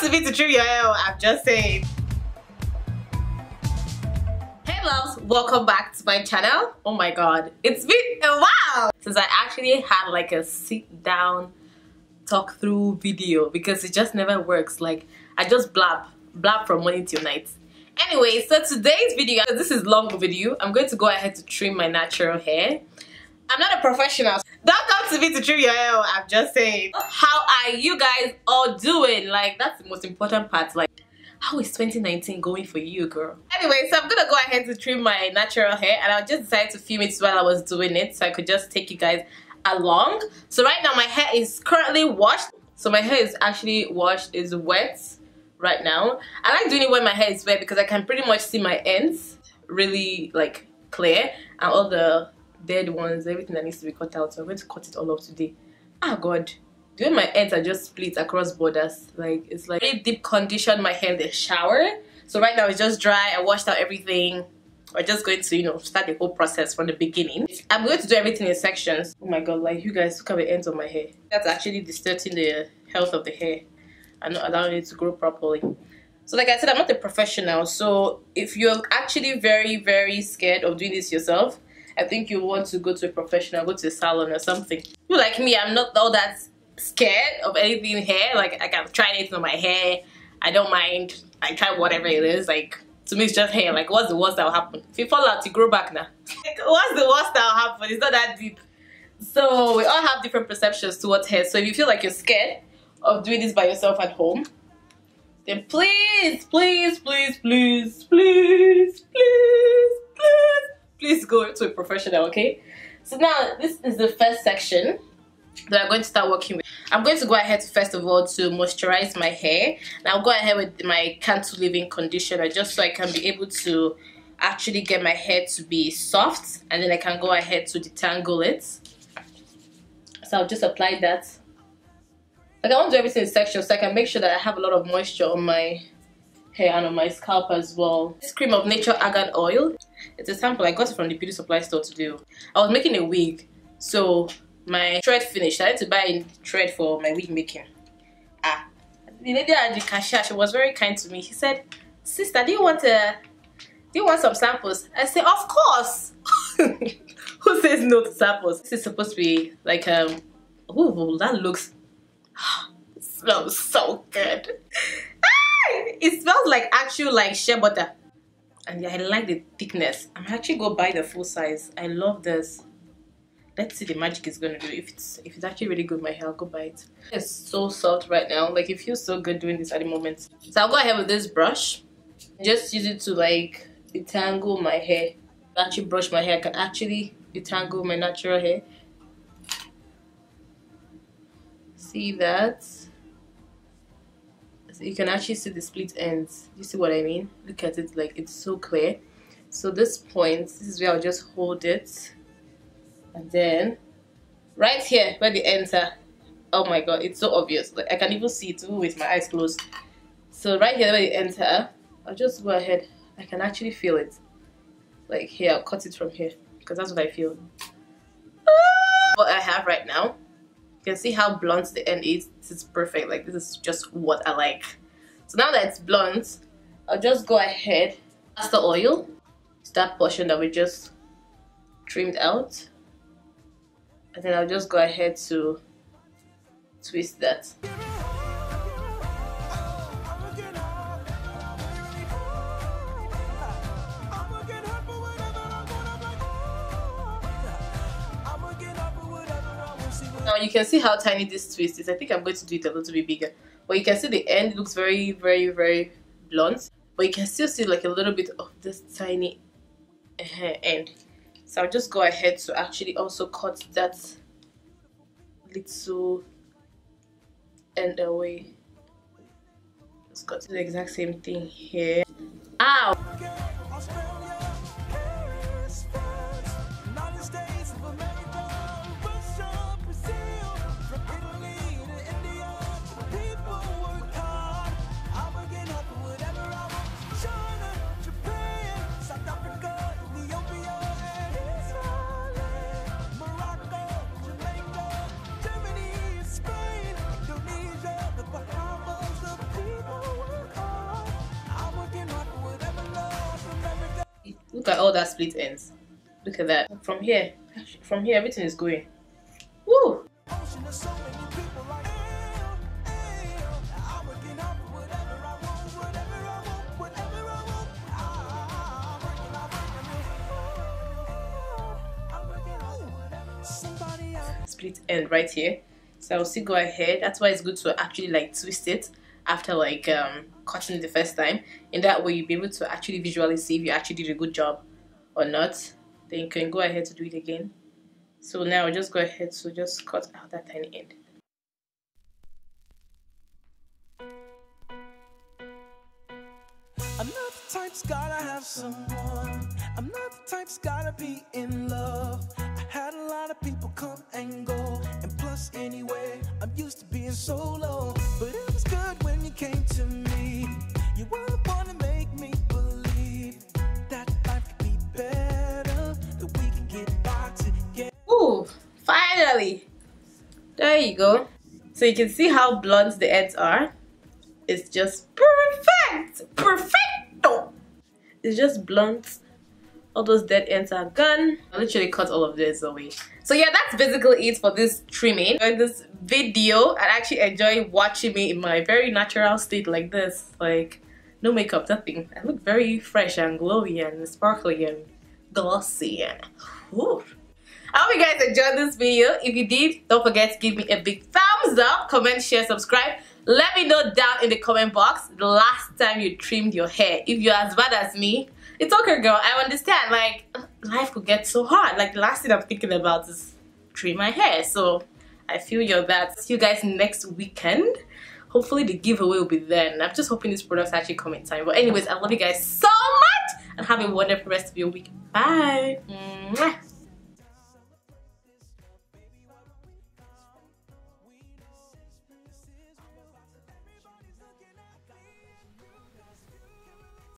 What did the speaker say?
to be trim your hair. I'm just saying. Hey loves, welcome back to my channel. Oh my god, it's been a while since I actually had like a sit down talk through video because it just never works. Like I just blab, blab from morning till night. Anyway, so today's video, this is long video. I'm going to go ahead to trim my natural hair. I'm not a professional. Don't come to trim your hair. I'm just saying. How are you guys all doing? Like, that's the most important part. Like, how is 2019 going for you, girl? Anyway, so I'm gonna go ahead to trim my natural hair and I just decided to film it while I was doing it so I could just take you guys along. So right now my hair is currently washed. So my hair is actually washed, is wet right now. I like doing it when my hair is wet because I can pretty much see my ends really like clear and all the dead ones, everything that needs to be cut out. So I'm going to cut it all off today. Ah, God. The way my ends are just split across borders. Like, it's like really deep condition my hair in the shower. So right now it's just dry. I washed out everything. We're just going to, you know, start the whole process from the beginning. I'm going to do everything in sections. Oh my god, like you guys look at the ends of my hair. That's actually distorting the health of the hair and not allowing it to grow properly. So like I said, I'm not a professional. So if you're actually very, very scared of doing this yourself, I think you want to go to a professional, go to a salon or something. You like me, I'm not all that scared of anything hair. Like I can try anything on my hair. I don't mind. I try whatever it is. Like to me, it's just hair. Like what's the worst that will happen? If you fall out, you grow back now. like, what's the worst that will happen? It's not that deep. So we all have different perceptions towards hair. So if you feel like you're scared of doing this by yourself at home, then please, please, please, please please go to a professional, okay? So now this is the first section that I'm going to start working with. I'm going to go ahead first of all to moisturize my hair. And I'll go ahead with my Cantu Leave-In Conditioner just so I can be able to actually get my hair to be soft and then I can go ahead to detangle it. So I'll just apply that. Like I want to do everything in sections so I can make sure that I have a lot of moisture on my hair and on my scalp as well. This Creme of Nature Argan Oil. It's a sample. I got from the beauty supply store today. I was making a wig. So my thread finished. I had to buy a thread for my wig making. Ah. The lady at the cashier, she was very kind to me. She said, Sister, do you want a do you want some samples? I said, Of course. Who says no to samples? This is supposed to be like um oh that looks smells so good it smells like actual like shea butter. And yeah, I like the thickness. I'm actually go buy the full size. I love this. Let's see the magic is gonna do. If it's if it's actually really good my hair I'll go buy it. It's so soft right now. Like it feels so good doing this at the moment. So I'll go ahead with this brush. Just use it to like detangle my hair. Actually brush my hair. I can actually detangle my natural hair. See that you can actually see the split ends. You see what I mean? Look at it like it's so clear. So this point this is where I'll just hold it. And then right here where the ends are oh my god it's so obvious. Like I can even see it with my eyes closed. So right here where the ends are I'll just go ahead. I can actually feel it. Like here I'll cut it from here because that's what I feel. Ah! What I have right now you can see how blunt the end is. This is perfect. Like this is just what I like. So now that it's blunt I'll just go ahead castor oil. To that portion that we just trimmed out. And then I'll just go ahead to twist that Now you can see how tiny this twist is. I think I'm going to do it a little bit bigger. But you can see the end looks very, very, very blunt. But you can still see like a little bit of this tiny uh, end. So I'll just go ahead to actually also cut that little end away. Just cut the exact same thing here. Ow! Look at all that split ends. Look at that. From here, from here, everything is going. Woo! split end right here so I'll still go ahead that's why it's good to actually like twist it after like um, cutting it the first time in that way you'll be able to actually visually see if you actually did a good job or not then you can go ahead to do it again so now I'll just go ahead to just cut out that tiny end I'm not the type's gotta have someone. I'm not the type's gotta be in love. I had a lot of people come and go. And plus, anyway, I'm used to being solo. Finally! There you go. So you can see how blunt the ends are. It's just perfect! Perfecto! It's just blunt. All those dead ends are gone. I literally cut all of this away. So yeah, that's basically it for this trimming. In this video, I actually enjoy watching me in my very natural state like this. Like, no makeup, nothing. I look very fresh and glowy and sparkly and glossy and... Whew. I hope you guys enjoyed this video. If you did, don't forget to give me a big thumbs up, comment, share, subscribe. Let me know down in the comment box the last time you trimmed your hair. If you're as bad as me, it's okay girl, I understand. Like, life could get so hard. Like, the last thing I'm thinking about is trim my hair. So, I feel you're that. See you guys next weekend. Hopefully the giveaway will be then. I'm just hoping these products actually come in time. But anyways, I love you guys so much and have a wonderful rest of your week. Bye. Mwah.